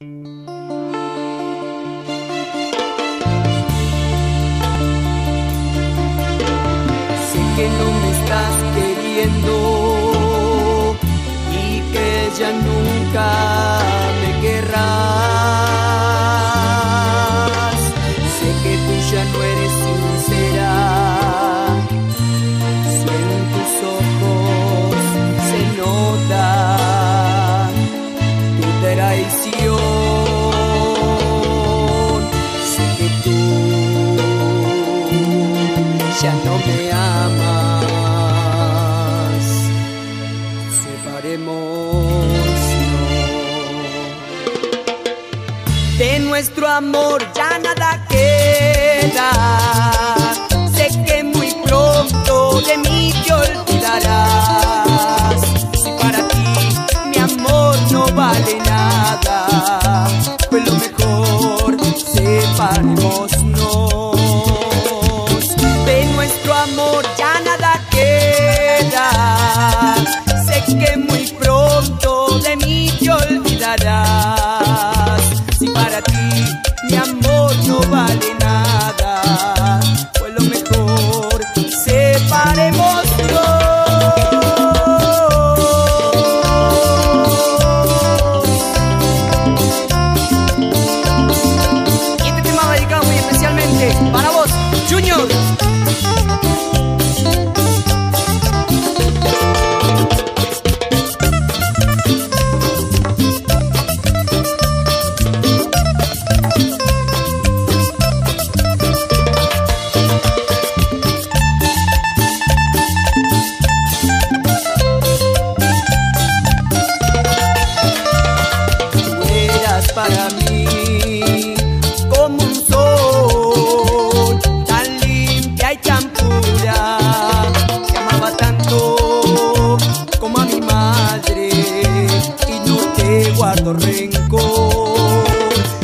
Sé que no me estás queriendo y que ya nunca ya no me amas, separemos. De nuestro amor ya nada queda. guardo rencor.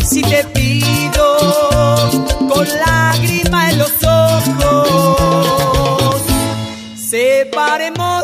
Si te pido con lágrimas en los ojos, separemos.